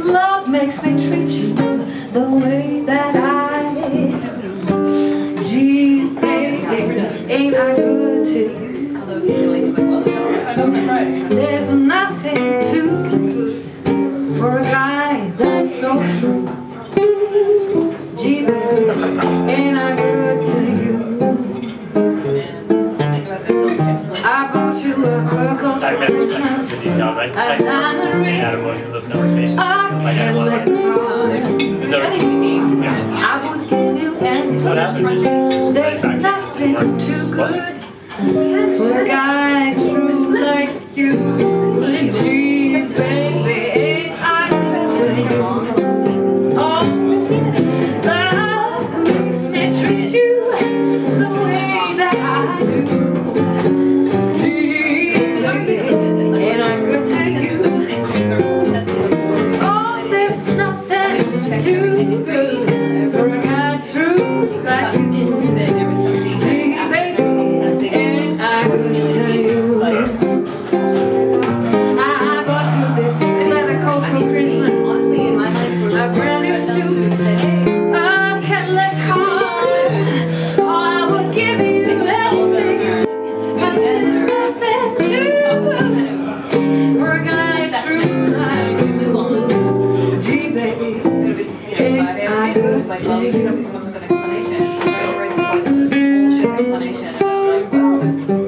Love makes me treat you the way that I Gee, baby, ain't I good to you? There's nothing too good for a guy Virgo I for met the second Christmas. details. I, I A diamond ring. out of most of those conversations. Like, I want Cadillac to. car. I would give you anything. What happened? There's nothing too good for a guy true like you. you an explanation. I don't read the like, bullshit explanation about, like, well,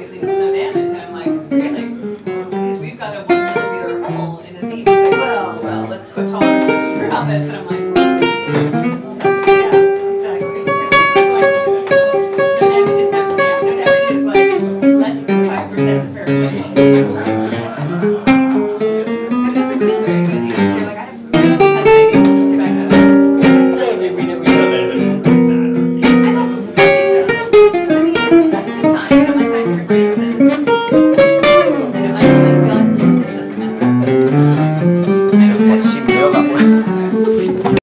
obviously does no damage. And I'm like, really? Because we've got a one millimeter hole in his ear. He's like, well, well, let's put tolerances around this. And I'm like, well, yeah, exactly. No damage no damage. No damage like less than 5%